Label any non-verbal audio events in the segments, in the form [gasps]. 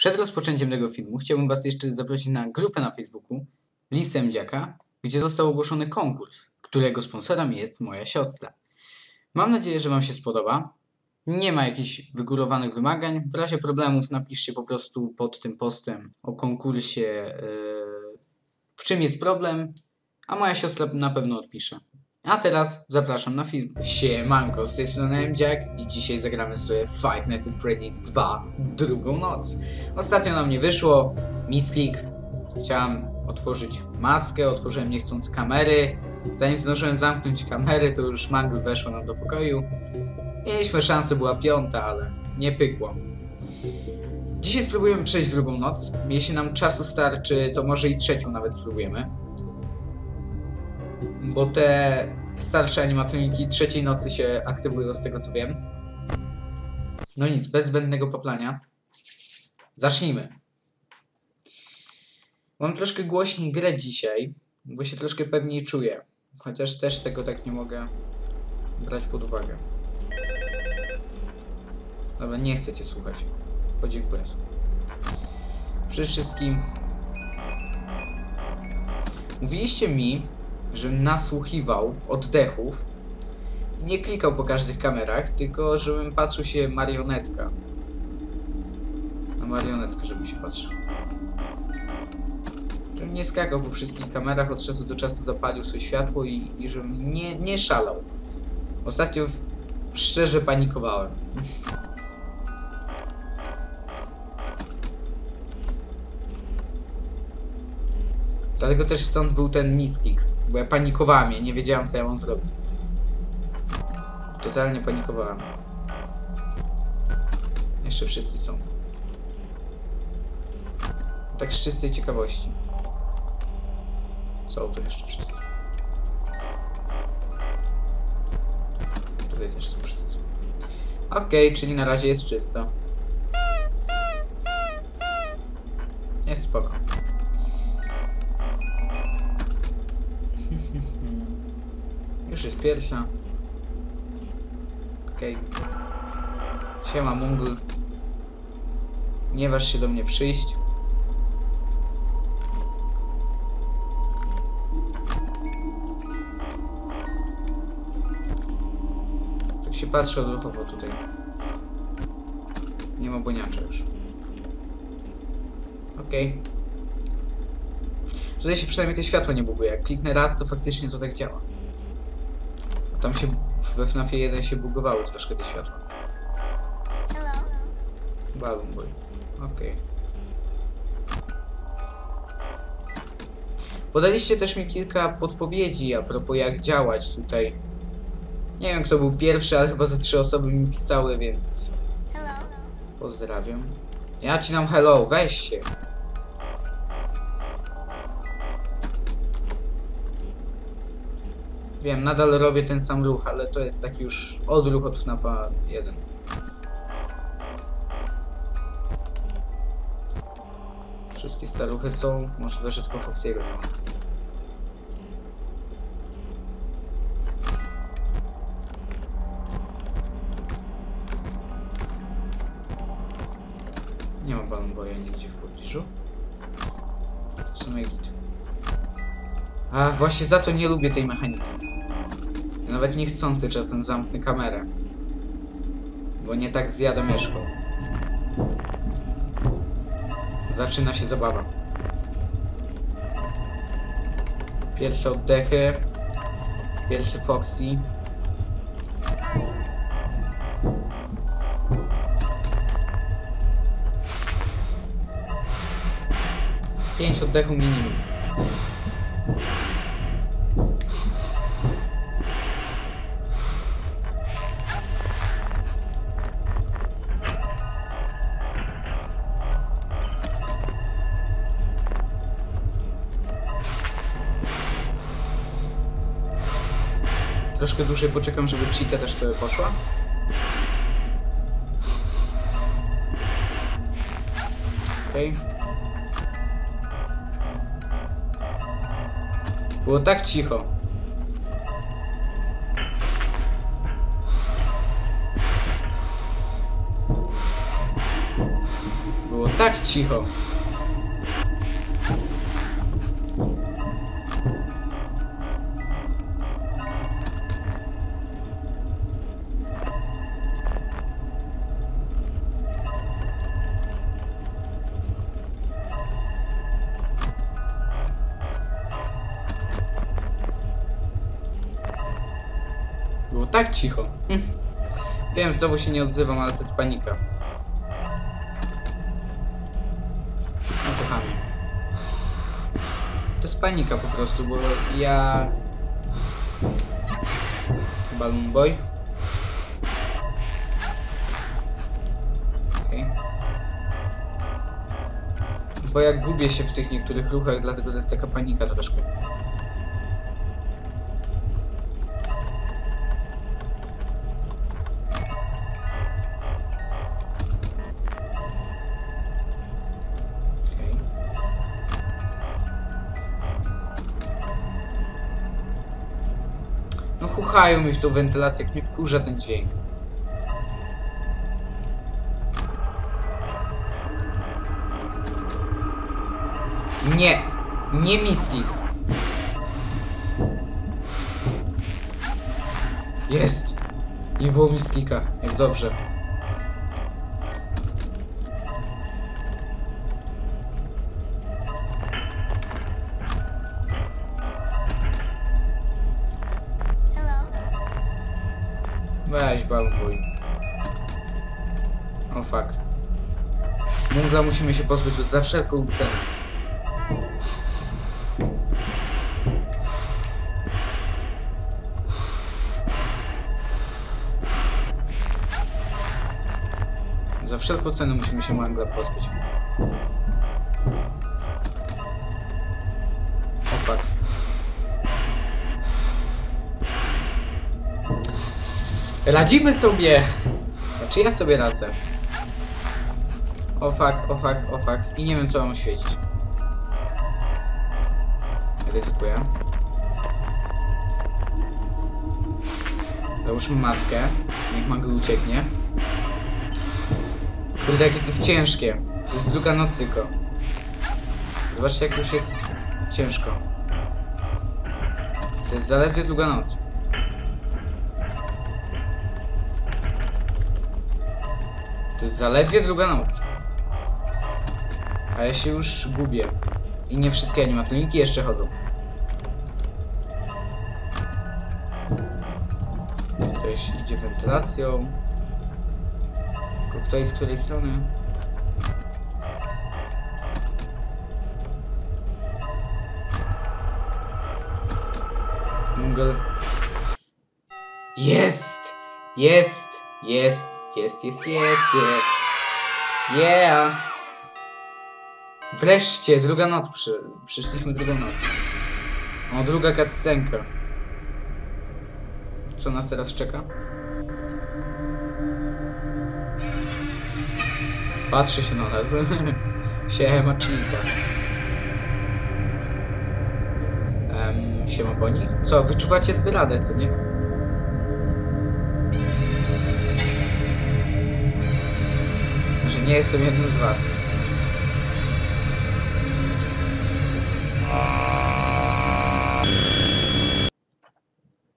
Przed rozpoczęciem tego filmu chciałbym Was jeszcze zaprosić na grupę na Facebooku Lisem Dziaka, gdzie został ogłoszony konkurs, którego sponsorem jest moja siostra. Mam nadzieję, że Wam się spodoba. Nie ma jakichś wygórowanych wymagań. W razie problemów napiszcie po prostu pod tym postem o konkursie, yy, w czym jest problem, a moja siostra na pewno odpisze. A teraz zapraszam na film. Siemanko, z tej strony Jack i dzisiaj zagramy sobie Five Nights at Freddy's 2 drugą noc. Ostatnio nam nie wyszło, misklik. Chciałem otworzyć maskę, otworzyłem niechcąc kamery. Zanim zdążyłem zamknąć kamery, to już Mangle weszła nam do pokoju. Mieliśmy szansę, była piąta, ale nie pykło. Dzisiaj spróbujemy przejść drugą noc. Jeśli nam czasu starczy, to może i trzecią nawet spróbujemy bo te starsze animatroniki trzeciej nocy się aktywują z tego co wiem. No nic, bez zbędnego poplania. Zacznijmy. Mam troszkę głośniej grę dzisiaj, bo się troszkę pewniej czuję. Chociaż też tego tak nie mogę brać pod uwagę. Dobra, nie chcę cię słuchać. Podziękuję. Przede wszystkim mówiliście mi, żebym nasłuchiwał oddechów i nie klikał po każdych kamerach, tylko żebym patrzył się marionetka. Na marionetkę, żeby się patrzył. Żebym nie skakał po wszystkich kamerach, od czasu do czasu zapalił sobie światło i, i żebym nie, nie szalał. Ostatnio szczerze panikowałem. Dlatego też stąd był ten misklik. Bo ja panikowałem, ja nie wiedziałem co ja mam zrobić. Totalnie panikowałem. Jeszcze wszyscy są. Tak z czystej ciekawości. Są tu jeszcze wszyscy. Tutaj też są wszyscy. Okej, okay, czyli na razie jest czysto. Jest spoko. Już jest pierwsza. Okej. Okay. Siema Mungl. Nie waż się do mnie przyjść. Tak się patrzę odruchowo tutaj. Nie ma boniacza już. Okej. Okay. Tutaj się przynajmniej te światło nie buguje. Jak kliknę raz, to faktycznie to tak działa. Tam się we FNAFie 1 się bugowało troszkę te światła. Balloon Boy. Okej. Okay. Podaliście też mi kilka podpowiedzi a propos jak działać tutaj. Nie wiem kto był pierwszy, ale chyba ze trzy osoby mi pisały, więc... Pozdrawiam. Ja ci nam hello, weź się. Wiem, nadal robię ten sam ruch, ale to jest taki już odruch od FNAFa 1. Wszystkie staruchy są, możliwe, że tylko Foxy'ego nie ma. Nie ma Balloon Boya nigdzie w pobliżu. W sumie git. A właśnie za to nie lubię tej mechaniki. Nawet niechcący czasem zamknę kamerę. Bo nie tak zjadę mieszką. Zaczyna się zabawa. Pierwsze oddechy. Pierwszy Foxy. Pięć oddechów minimum. Troszkę dłużej poczekam, żeby Chica też sobie poszła. Okej. Okay. Było tak cicho. Było tak cicho. Tak cicho. Hm. Wiem, znowu się nie odzywam, ale to jest panika. No kochani. To jest panika po prostu, bo ja... Balloon Boy. Okej. Bo ja gubię się w tych niektórych ruchach, dlatego to jest taka panika troszkę. Mi w tą wentylację, jak mnie wkurza ten dźwięk. Nie! Nie misklik! Jest! Nie było misklika, jak dobrze. Weź balbuj. O fuck. Mungla musimy się pozbyć za wszelką cenę. Za wszelką cenę musimy się Mungla pozbyć. Radzimy sobie! Znaczy ja sobie radzę. O fuck, o fuck, o fuck. I nie wiem co mam świecić. Ryzykuję. Załóżmy maskę. Niech Mangle ucieknie. Kurde, jakie to jest ciężkie. To jest druga noc tylko. Zobaczcie jak już jest ciężko. To jest zaledwie druga noc. To jest zaledwie druga noc. A ja się już gubię. I nie wszystkie animatroniki jeszcze chodzą. Ktoś idzie wentylacją. Tylko Kto jest z której strony? Jest! Jest! Jest! Jest, jest, jest, jest. Yeah! Wreszcie, druga noc przy... Przyszliśmy drugą noc. O, druga cutscenka. Co nas teraz czeka? Patrzy się na nas. [laughs] Siema, Chica. Um, siema, Boni. Co, wyczuwacie zdradę, co nie? Że nie jestem jednym z was.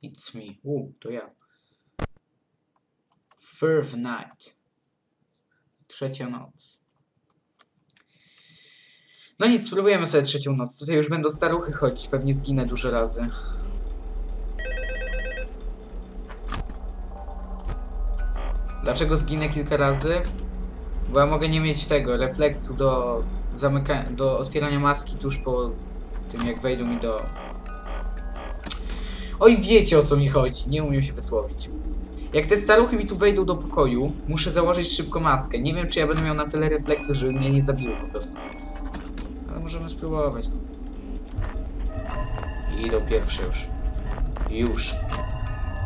It's me. U, to ja. Third night. Trzecia noc. No nic, spróbujemy sobie trzecią noc. Tutaj już będą staruchy chodzić, pewnie zginę dużo razy. Dlaczego zginę kilka razy? Bo ja mogę nie mieć tego, refleksu do do otwierania maski tuż po tym jak wejdą mi do... Oj, wiecie o co mi chodzi, nie umiem się wysłowić. Jak te staruchy mi tu wejdą do pokoju, muszę założyć szybko maskę. Nie wiem, czy ja będę miał na tyle refleksu, żeby mnie nie zabiły po prostu. Ale możemy spróbować. Idą pierwsze już. Już.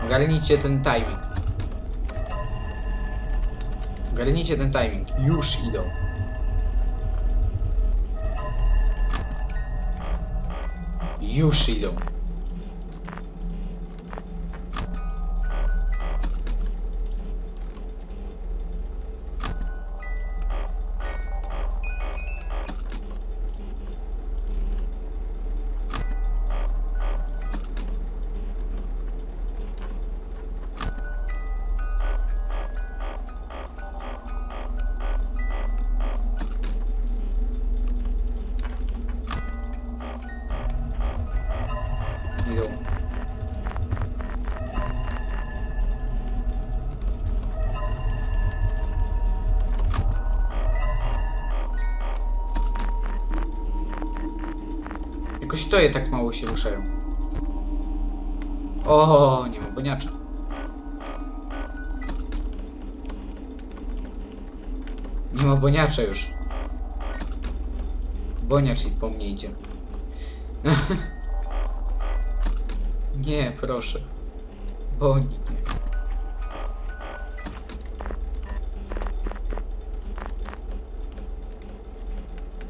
Ogarnijcie ten timing. Ogarnijcie ten timing. Już idą. Już idą. Idą. Jakoś to je tak mało się ruszają. O, nie ma boniacza. Nie ma boniacza już. Boniacz i po mnie idzie. [laughs] nie, proszę. Boni, nie.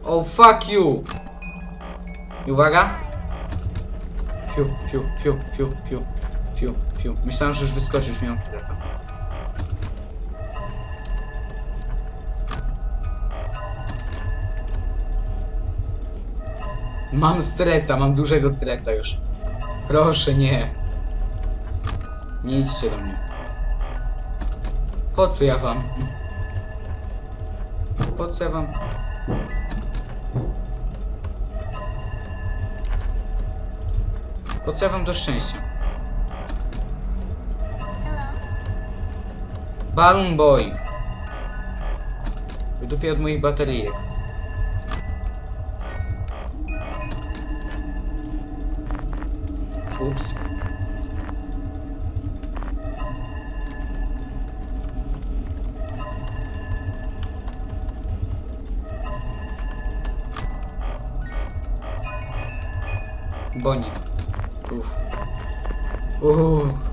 Oh, fuck you! I uwaga. Fiu, fiu, fiu, fiu, fiu, fiu, fiu. Myślałem, że już wyskoczy, już miałem stresa. Mam stresa, mam dużego stresa już. Proszę, nie. Nie idźcie do mnie. Po co ja wam? Po co ja wam? Po co ja wam do szczęścia? Balloon Boy. Wydupię od moich bateryjek. Упс. Бонни. Уф. Ух.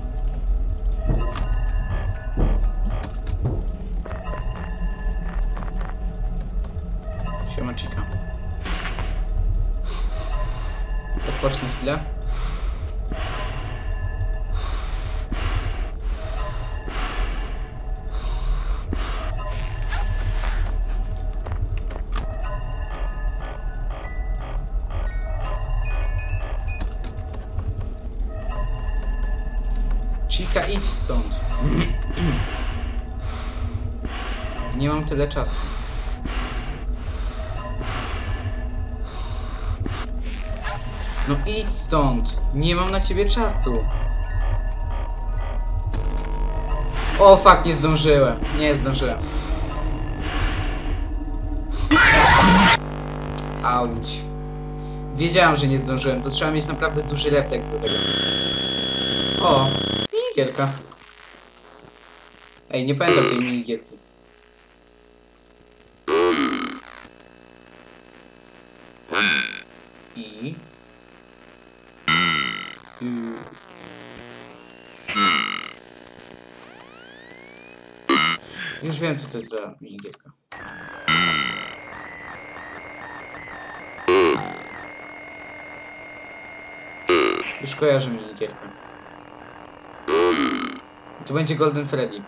Idź stąd. Nie mam tyle czasu. No idź stąd. Nie mam na ciebie czasu. O, fuck, nie zdążyłem. Nie zdążyłem. Auć. Wiedziałem, że nie zdążyłem. To trzeba mieć naprawdę duży refleks do tego. O, minigierka. Ej, nie pamiętam tej minigierki. I... Y... Już wiem, co to jest za minigierka. Już kojarzę minigierkę. To będzie Golden Freddy.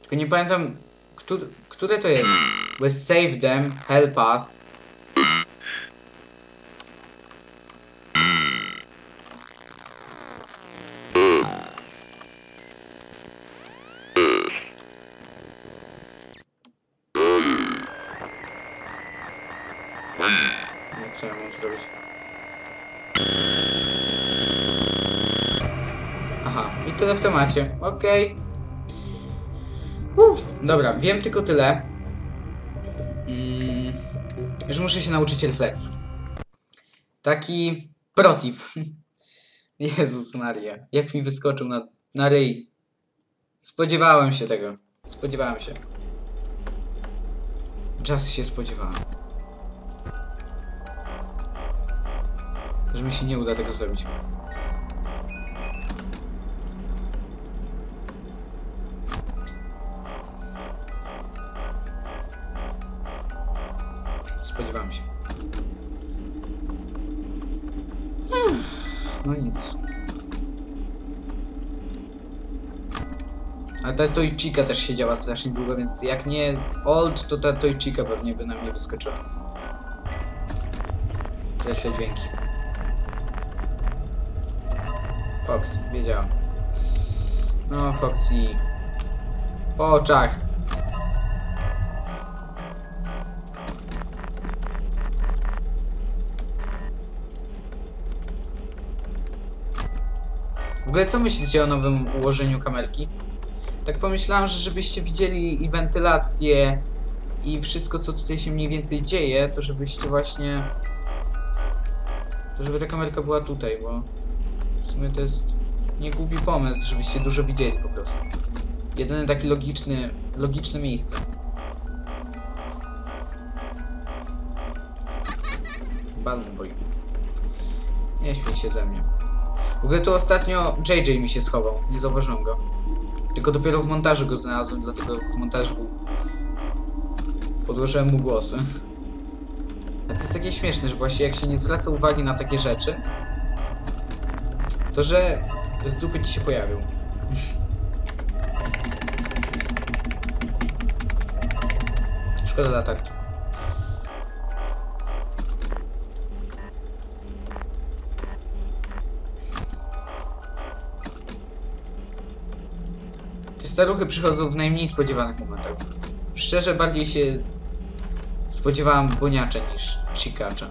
Tylko nie pamiętam, który, które to jest. We save them, help us. W temacie. Okej. Uff, Dobra, wiem tylko tyle. Mm, że muszę się nauczyć refleksu. Taki protip. [laughs] Jezus Maria, jak mi wyskoczył na, na ryj. Spodziewałem się tego. Spodziewałem się. Just się spodziewałem. Że mi się nie uda tego zrobić. ta Toichika też siedziała strasznie długo, więc jak nie old, to ta Toichika pewnie by na mnie wyskoczyła. Kreślę dźwięki. Fox, wiedziałam. No, Foxy. Po oczach. W ogóle co myślicie o nowym ułożeniu kamerki? Tak pomyślałem, że żebyście widzieli i wentylację i wszystko co tutaj się mniej więcej dzieje, to żebyście właśnie... To żeby ta kamerka była tutaj, bo w sumie to jest nie głupi pomysł, żebyście dużo widzieli po prostu. Jedyny taki logiczny, logiczne miejsce. Balloon Boy. Nie śmiej się ze mnie. W ogóle tu ostatnio JJ mi się schował, nie zauważyłem go. Tylko dopiero w montażu go znalazłem, dlatego w montażu podłożyłem mu głosy. A to jest takie śmieszne, że właśnie jak się nie zwraca uwagi na takie rzeczy, to że z dupy ci się pojawił. Szkoda latarki. Te staruchy przychodzą w najmniej spodziewanych momentach. Szczerze bardziej się spodziewałam boniacza niż cikacza.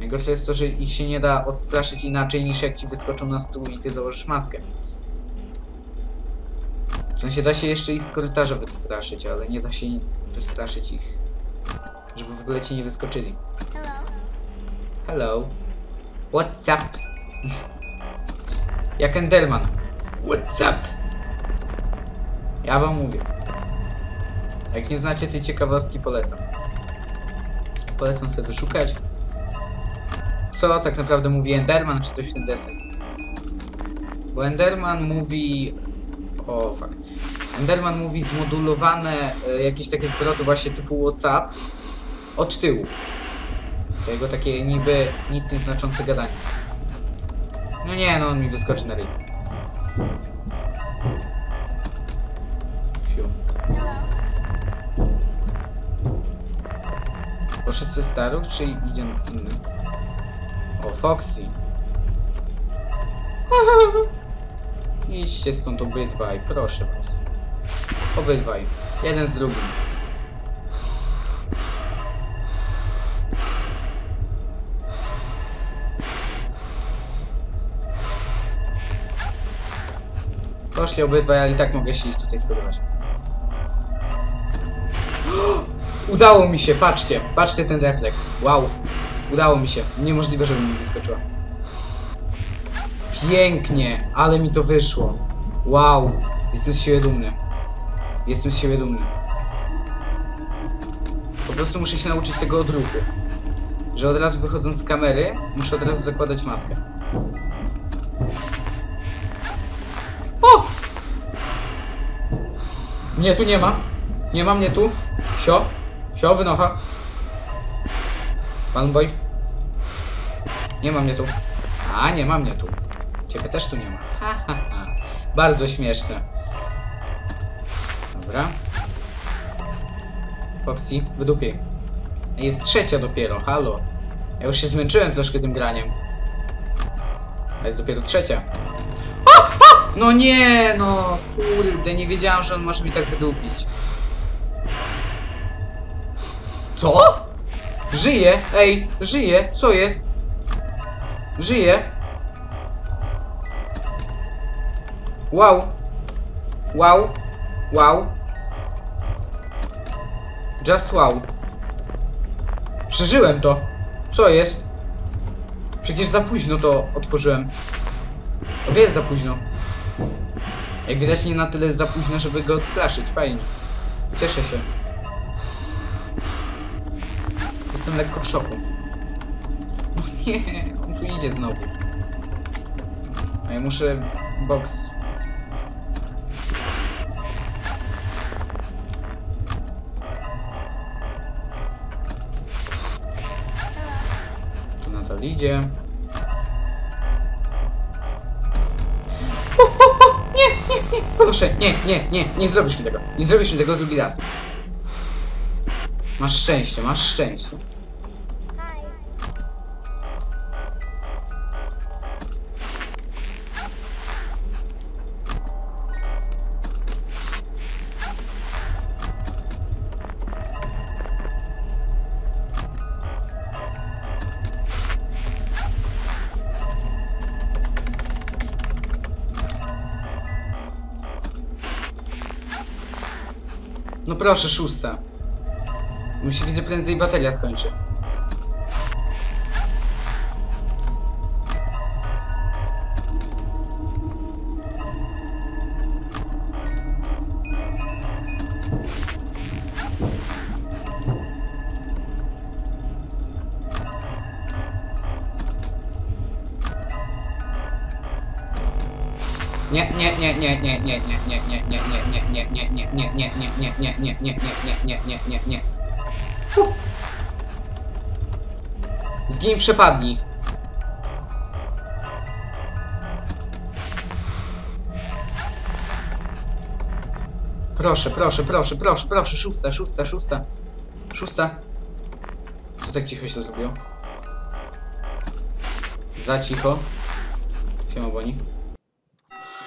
Najgorsze jest to, że ich się nie da odstraszyć inaczej niż jak ci wyskoczą na stół i ty założysz maskę. W sensie da się jeszcze ich z korytarza wystraszyć, ale nie da się wystraszyć ich, żeby w ogóle ci nie wyskoczyli. Hello. What's up? Jak Enderman. What's up? Ja wam mówię. Jak nie znacie tej ciekawostki, polecam. Polecam sobie wyszukać. Co tak naprawdę mówi Enderman, czy coś w ten deseń. Bo Enderman mówi... O, fuck. Enderman mówi zmodulowane e, jakieś takie zwroty właśnie typu WhatsApp od tyłu. To jego takie niby nic nieznaczące gadanie. No nie, no on mi wyskoczy na ryj. Fiu. Poszedł ze starych, czy idzie inny? O, Foxy. [laughs] Idźcie stąd obydwaj, proszę was. Obydwaj. Jeden z drugim. Poszli obydwaj, ale i tak mogę się ich tutaj spodziewać. [gasps] Udało mi się, patrzcie, patrzcie ten refleks. Wow, udało mi się. Niemożliwe, żeby mi wyskoczyła. Pięknie, ale mi to wyszło. Wow, jestem z siebie dumny. Jestem z siebie dumny. Po prostu muszę się nauczyć tego odruchu. Że od razu wychodząc z kamery, muszę od razu zakładać maskę. Mnie tu nie ma. Nie ma mnie tu. Sio. Sio, wynocha. Pan boy. Nie ma mnie tu. A, nie ma mnie tu. Ciebie też tu nie ma. Ha, ha, ha. Bardzo śmieszne. Dobra. Foxy, wydupiej. Jest trzecia dopiero, halo. Ja już się zmęczyłem troszkę tym graniem. A jest dopiero trzecia. No nie, no kurde, nie wiedziałam, że on może mi tak wydupić. Co? Żyje, ej, żyje, co jest? Żyje. Wow. Wow. Wow. Just wow. Przeżyłem to. Co jest? Przecież za późno to otworzyłem. O wiele za późno. Jak widać nie na tyle za późno, żeby go odstraszyć. Fajnie. Cieszę się. Jestem lekko w szoku. [laughs] O nie, on tu idzie znowu. A ja muszę nadal idzie. Proszę, nie, nie, nie, nie zrobisz mi tego. Nie zrobisz mi tego drugi raz. Masz szczęście, masz szczęście. No proszę, szósta. Mi się widzę prędzej bateria skończy. Nie, nie, nie, nie, nie, nie, nie nie, nie, nie, nie, nie, nie, nie, nie, nie, nie, nie, nie, nie. Zgin przepadnij. Proszę, proszę, proszę, proszę, proszę, szósta, szósta, szósta. Szósta. Co tak cicho się zrobiło? Za cicho. Siema, Boni.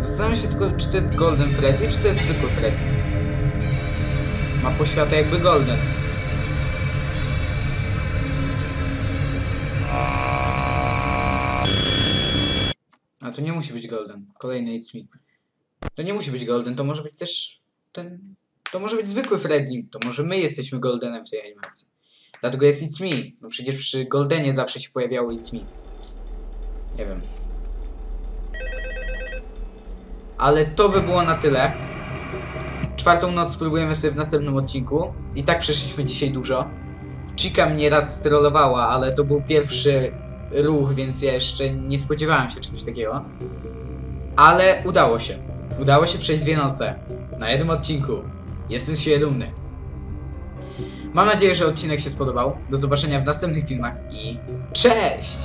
Zastanawiam się tylko, czy to jest Golden Freddy, czy to jest zwykły Freddy. Ma poświatę jakby Golden. A to nie musi być Golden. Kolejny It's Me. To nie musi być Golden, to może być też ten... To może być zwykły Freddy. To może my jesteśmy Goldenem w tej animacji. Dlatego jest It's Me. No przecież przy Goldenie zawsze się pojawiało It's Me. Nie wiem. Ale to by było na tyle. Czwartą noc spróbujemy sobie w następnym odcinku. I tak przeszliśmy dzisiaj dużo. Chica mnie raz strollowała, ale to był pierwszy ruch, więc ja jeszcze nie spodziewałem się czegoś takiego. Ale udało się. Udało się przejść dwie noce. Na jednym odcinku. Jestem siebie dumny. Mam nadzieję, że odcinek się spodobał. Do zobaczenia w następnych filmach i cześć!